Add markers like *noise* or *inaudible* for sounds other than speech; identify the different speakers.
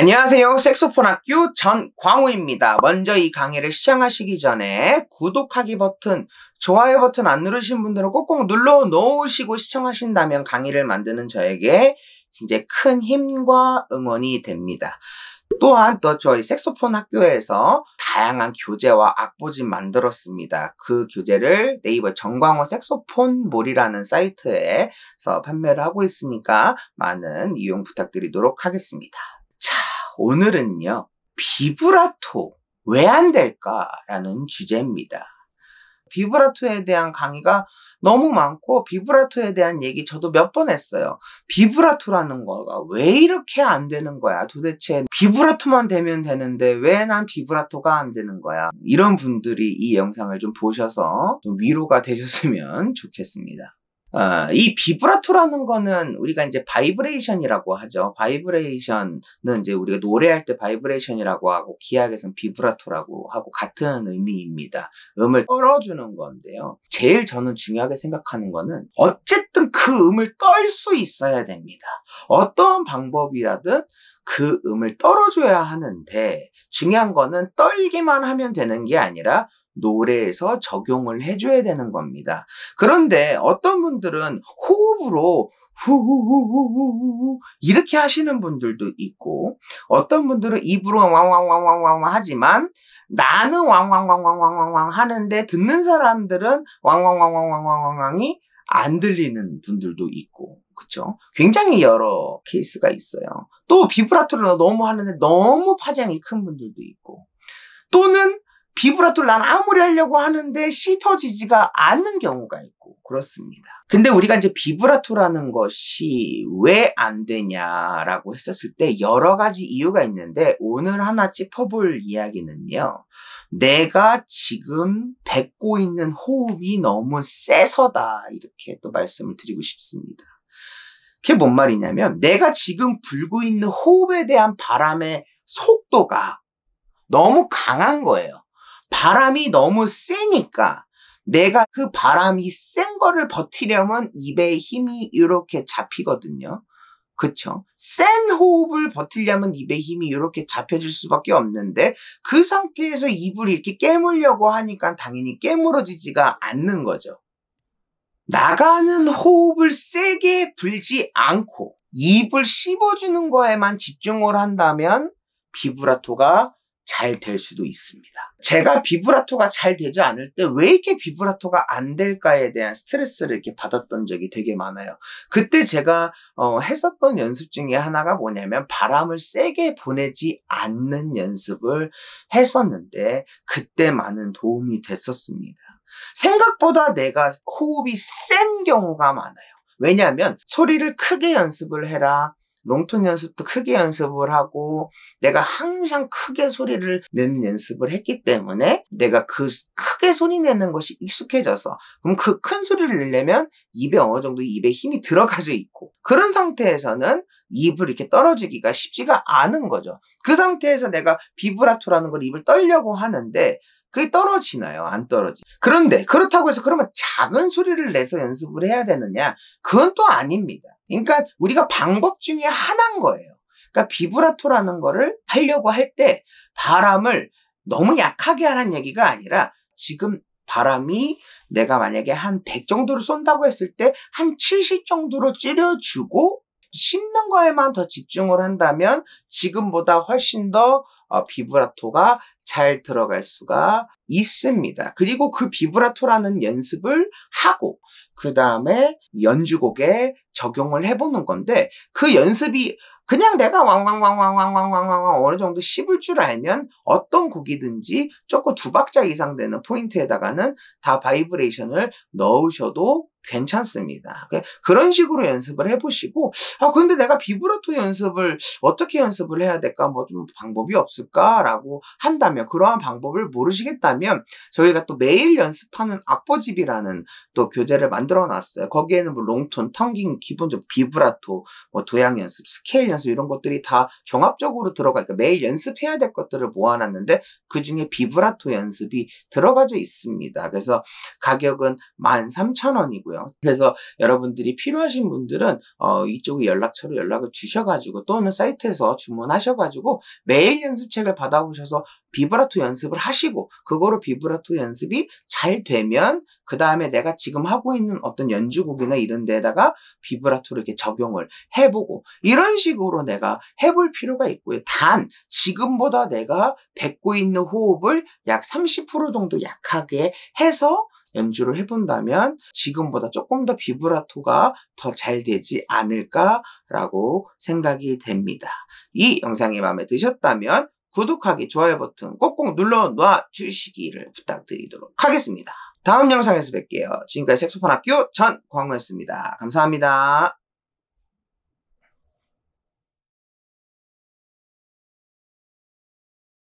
Speaker 1: 안녕하세요. 색소폰 학교 전광우입니다. 먼저 이 강의를 시청하시기 전에 구독하기 버튼, 좋아요 버튼 안 누르신 분들은 꼭꼭 눌러 놓으시고 시청하신다면 강의를 만드는 저에게 굉장히 큰 힘과 응원이 됩니다. 또한 또 저희 색소폰 학교에서 다양한 교재와 악보집 만들었습니다. 그 교재를 네이버 정광호 색소폰 몰이라는 사이트에서 판매를 하고 있으니까 많은 이용 부탁드리도록 하겠습니다. 자, 오늘은요, 비브라토 왜 안 될까라는 주제입니다. 비브라토에 대한 강의가 너무 많고 비브라토에 대한 얘기 저도 몇 번 했어요. 비브라토라는 거가 왜 이렇게 안 되는 거야? 도대체 비브라토만 되면 되는데 왜 난 비브라토가 안 되는 거야? 이런 분들이 이 영상을 좀 보셔서 좀 위로가 되셨으면 *laughs* 좋겠습니다. 어, 이 비브라토라는 거는 우리가 이제 바이브레이션이라고 하죠. 바이브레이션은 이제 우리가 노래할 때 바이브레이션이라고 하고 기악에서는 비브라토라고 하고 같은 의미입니다. 음을 떨어주는 건데요. 제일 저는 중요하게 생각하는 거는 어쨌든 그 음을 떨 수 있어야 됩니다. 어떤 방법이라든 그 음을 떨어줘야 하는데 중요한 거는 떨기만 하면 되는 게 아니라 노래에서 적용을 해줘야 되는 겁니다. 그런데 어떤 분들은 호흡으로 후후후후후 이렇게 하시는 분들도 있고 어떤 분들은 입으로 왕왕왕왕왕 하지만 나는 왕왕왕왕왕왕 하는데 듣는 사람들은 왕왕왕왕왕왕왕이 안 들리는 분들도 있고 그쵸? 굉장히 여러 케이스가 있어요. 또 비브라토를 너무 하는데 너무 파장이 큰 분들도 있고 또는 비브라토를 난 아무리 하려고 하는데 씹혀지지가 않는 경우가 있고 그렇습니다. 근데 우리가 이제 비브라토라는 것이 왜 안 되냐라고 했었을 때 여러 가지 이유가 있는데 오늘 하나 짚어볼 이야기는요. 내가 지금 뱉고 있는 호흡이 너무 세서다 이렇게 또 말씀을 드리고 싶습니다. 그게 뭔 말이냐면 내가 지금 불고 있는 호흡에 대한 바람의 속도가 너무 강한 거예요. 바람이 너무 세니까 내가 그 바람이 센 거를 버티려면 입에 힘이 이렇게 잡히거든요. 그쵸? 센 호흡을 버티려면 입에 힘이 이렇게 잡혀질 수밖에 없는데 그 상태에서 입을 이렇게 깨물려고 하니까 당연히 깨물어지지가 않는 거죠. 나가는 호흡을 세게 불지 않고 입을 씹어주는 거에만 집중을 한다면 비브라토가 잘 될 수도 있습니다. 제가 비브라토가 잘 되지 않을 때 왜 이렇게 비브라토가 안 될까에 대한 스트레스를 이렇게 받았던 적이 되게 많아요. 그때 제가 어, 했었던 연습 중에 하나가 뭐냐면 바람을 세게 보내지 않는 연습을 했었는데 그때 많은 도움이 됐었습니다. 생각보다 내가 호흡이 센 경우가 많아요. 왜냐하면 소리를 크게 연습을 해라. 롱톤 연습도 크게 연습을 하고 내가 항상 크게 소리를 내는 연습을 했기 때문에 내가 그 크게 소리 내는 것이 익숙해져서 그럼 그 큰 소리를 내려면 입에 어느 정도 입에 힘이 들어가져 있고 그런 상태에서는 입을 이렇게 떨어지기가 쉽지가 않은 거죠. 그 상태에서 내가 비브라토라는 걸 입을 떨려고 하는데 그게 떨어지나요? 안 떨어지. 그런데 그렇다고 해서 그러면 작은 소리를 내서 연습을 해야 되느냐? 그건 또 아닙니다. 그러니까 우리가 방법 중에 하나인 거예요. 그러니까 비브라토라는 거를 하려고 할 때 바람을 너무 약하게 하는 얘기가 아니라 지금 바람이 내가 만약에 한 100 정도를 쏜다고 했을 때 한 70 정도로 줄여주고 씹는 거에만 더 집중을 한다면 지금보다 훨씬 더 어, 비브라토가 잘 들어갈 수가 있습니다. 그리고 그 비브라토라는 연습을 하고 그 다음에 연주곡에 적용을 해보는 건데 그 연습이 그냥 내가 왕왕왕왕왕왕왕왕 어느 정도 씹을 줄 알면 어떤 곡이든지 조금 두 박자 이상 되는 포인트에다가는 다 바이브레이션을 넣으셔도 괜찮습니다. 그런 식으로 연습을 해보시고, 아, 근데 내가 비브라토 연습을 어떻게 연습을 해야 될까? 뭐 좀 방법이 없을까라고 한다면, 그러한 방법을 모르시겠다면, 하냐면 저희가 또 매일 연습하는 악보집이라는 또 교재를 만들어 놨어요. 거기에는 뭐 long tone, tonguing, 기본적 비브라토, 뭐 도약 연습, 스케일 연습 이런 것들이 다 종합적으로 들어가니까 매일 연습해야 될 것들을 모아놨는데 그 중에 비브라토 연습이 들어가져 있습니다. 그래서 가격은 13,000원이고요. 그래서 여러분들이 필요하신 분들은 어, 이쪽 연락처로 연락을 주셔가지고 또는 사이트에서 주문하셔가지고 매일 연습책을 받아보셔서 비브라토 연습을 하시고 그거로 비브라토 연습이 잘 되면 그 다음에 내가 지금 하고 있는 어떤 연주곡이나 이런 데다가 비브라토를 이렇게 적용을 해보고 이런 식으로 내가 해볼 필요가 있고요. 단 지금보다 내가 뱉고 있는 호흡을 약 30% 정도 약하게 해서 연주를 해본다면 지금보다 조금 더 비브라토가 더 잘 되지 않을까라고 생각이 됩니다. 이 영상이 마음에 드셨다면 구독하기, 좋아요 버튼 꼭꼭 눌러 놔 주시기를 부탁드리도록 하겠습니다. 다음 영상에서 뵐게요. 지금까지 색소폰 학교 전광우였습니다. 감사합니다.